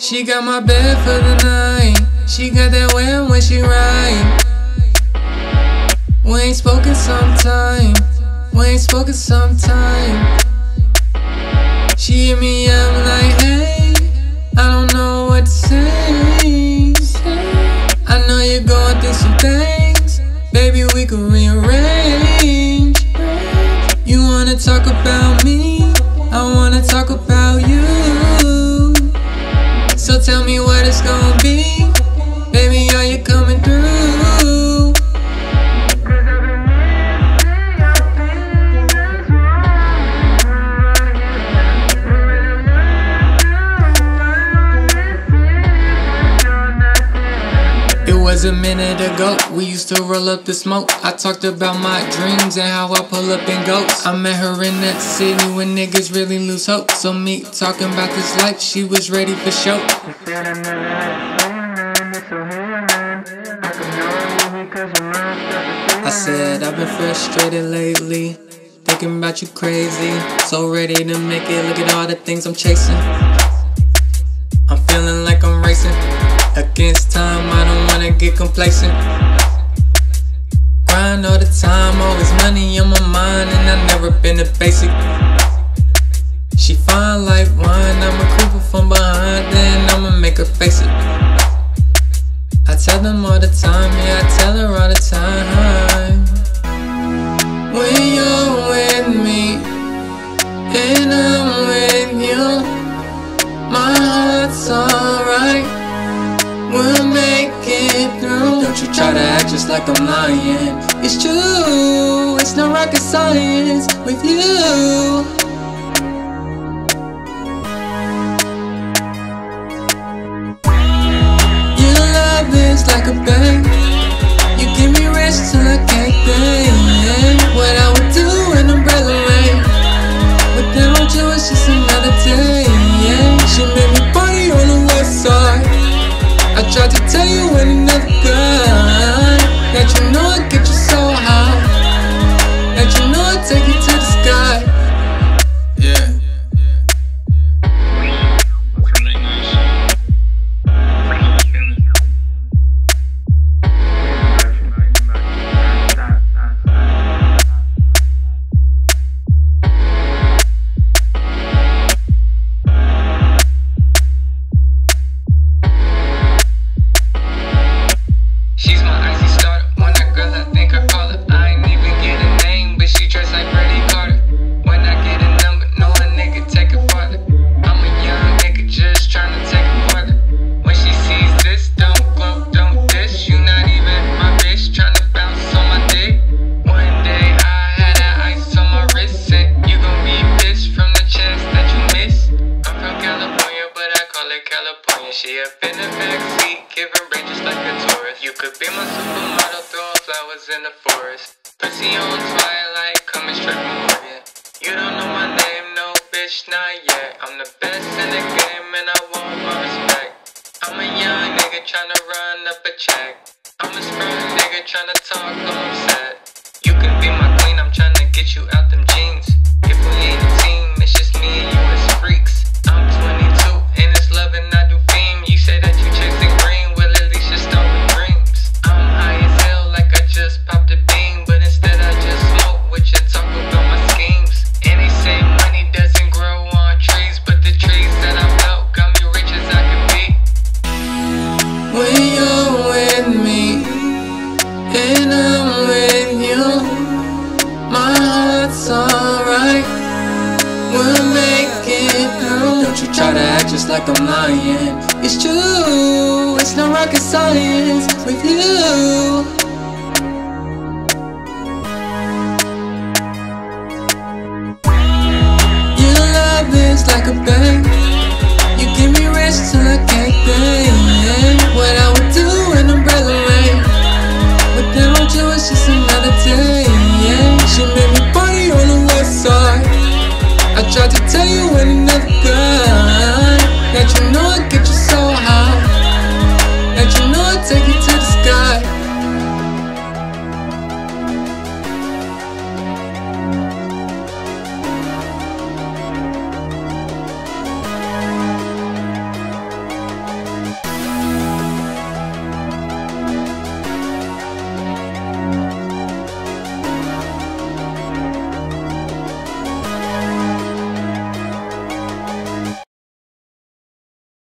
She got my bed for the night. She got that wham when she ride. We ain't spoken sometime. We ain't spoken sometime. She hit me up like, hey, I don't know what to say. I know you're going through some things. Baby, we can rearrange. You wanna talk about me? I wanna talk about. So tell me what it's gonna be. Baby, are you coming through? Was a minute ago, we used to roll up the smoke. I talked about my dreams and how I pull up in goats. I met her in that city when niggas really lose hope. So, me talking about this life, she was ready for show. I said, I've been frustrated lately. Thinking about you crazy. So ready to make it. Look at all the things I'm chasing. I'm feeling like I'm racing. Against time, I don't get complacent. Grind all the time, always money on my mind, and I never been a basic. She fine like wine, I'm a creeper from behind, then I'ma make her face it. I tell them all the time, yeah, I tell her all the time. You try to act just like I'm lying. It's true, it's no rocket science with you. Your love is like a bank. You give me rest till I can't think. What I would do in umbrella rain. Without you, it's just another day. She made me party on the west side. I tried to tell you in another guy You could be my supermodel, throwing flowers in the forest. Pussy on twilight, coming straight from Oregon. You don't know my name, no bitch, not yet. I'm the best in the game, and I want my respect. I'm a young nigga tryna run up a check. I'm a spring nigga tryna talk, I'm upset. You can be my queen, I'm tryna get you out them jeans. Don't you try to act just like I'm lying. It's true, it's no rocket science with you.